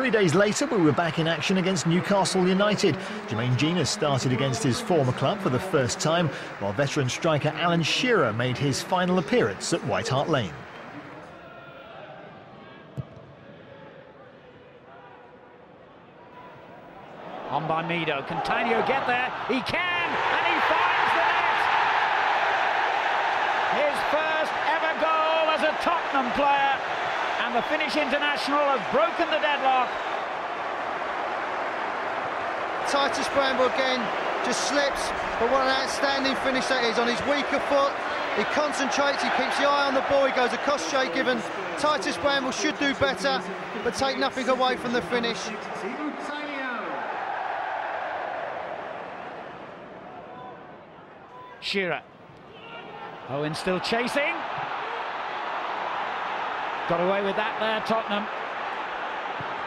Three days later, we were back in action against Newcastle United. Jermaine Jenas started against his former club for the first time, while veteran striker Alan Shearer made his final appearance at White Hart Lane. On by Mido. Can Tainio get there? He can, and he finds the net! His first ever goal as a Tottenham player, and the Finnish international has broken the deadlock. Titus Bramble again just slips, but what an outstanding finish that is on his weaker foot. He concentrates, he keeps the eye on the ball, he goes across Shay Given. Titus Bramble should do better, but take nothing away from the finish. Shearer. Owen still chasing. Got away with that there, Tottenham.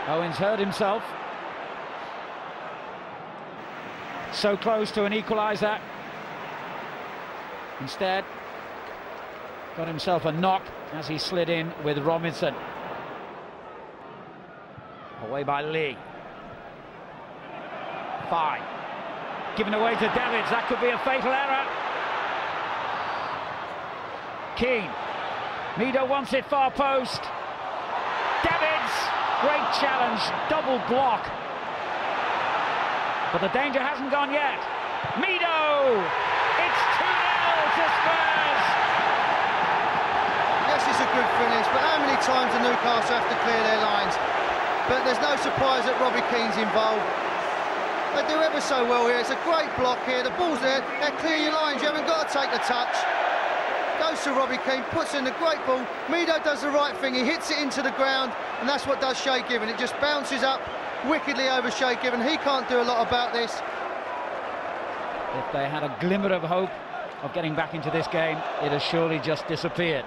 Owens hurt himself. So close to an equaliser. Instead, got himself a knock as he slid in with Robinson. Away by Lee. Fine. Given away to Davids, that could be a fatal error. Keane. Mido wants it far post. Davids, great challenge, double block. But the danger hasn't gone yet. Mido! It's 2-0 to Spurs! Yes, it's a good finish, but how many times do Newcastle have to clear their lines? But there's no surprise that Robbie Keane's involved. They do ever so well here. It's a great block here. The ball's there. They clear your lines. You haven't got to take the touch. Goes to Robbie Keane, puts in the great ball. Mido does the right thing. He hits it into the ground, and that's what does Shay Given. It just bounces up wickedly over Shay Given. He can't do a lot about this. If they had a glimmer of hope of getting back into this game, it has surely just disappeared.